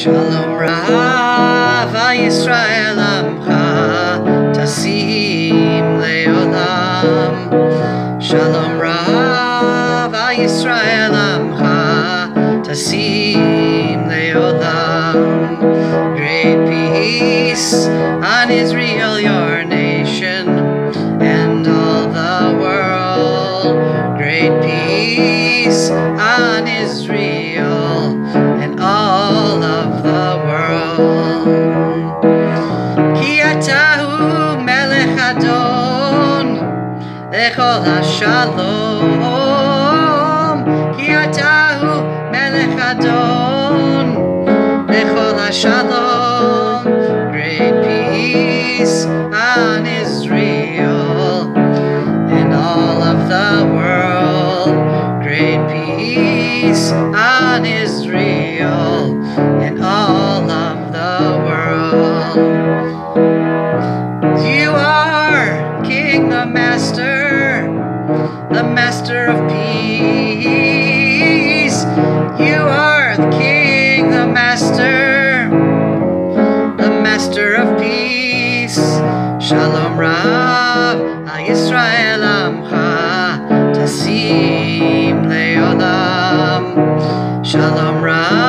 Shalom Rav Yisrael Amcha Tasim Leolam. Shalom Rav Yisrael Amcha Tasim Leolam. Great peace on Israel your nation lechol hashalom Ki atahu melech adon. Lechol hashalom Great peace on Israel. And all of the world Great peace on Israel. And all of the world. You the Master the Master of Peace You are the King the Master the Master of Peace. Shalom Rav, Yisrael Amcha, Tasim Leolam. Shalom Rav,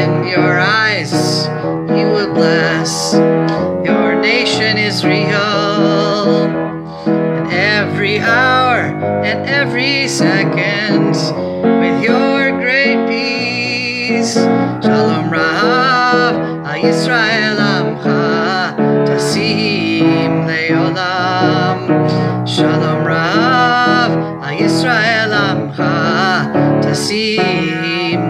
In your eyes, you will bless your nation Israel. and every hour and every second with your great peace. Shalom Rav, Yisrael Amcha, Tasim Leolam. Shalom Rav, Yisrael Amcha, Tasim